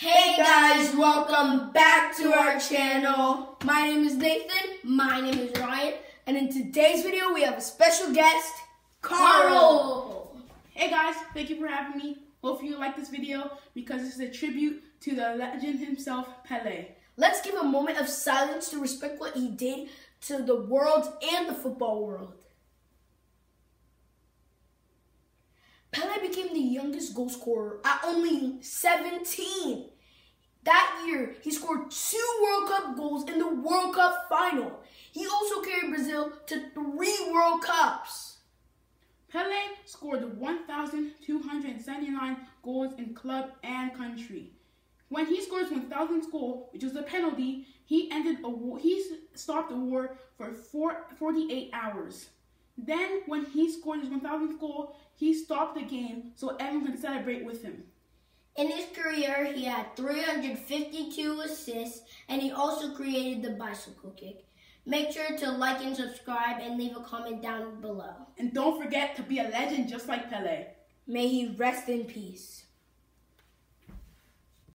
Hey guys, welcome back to our channel. My name is Nathan. My name is Ryan, and in today's video we have a special guest, Karlo. Hey guys, thank you for having me. Hope you like this video because this is a tribute to the legend himself, Pele. Let's give a moment of silence to respect what he did to the world and the football world. Pele became the youngest goal scorer at only 17. That year, he scored two World Cup goals in the World Cup final. He also carried Brazil to three World Cups. Pele scored 1,279 goals in club and country. When he scores 1,000th goal, which was a penalty, he ended a war. He stopped the war for four, 48 hours. Then, when he scored his 1,000th goal, he stopped the game so everyone could celebrate with him. In his career, he had 352 assists, and he also created the bicycle kick. Make sure to like and subscribe and leave a comment down below. And don't forget to be a legend just like Pele. May he rest in peace.